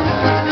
Música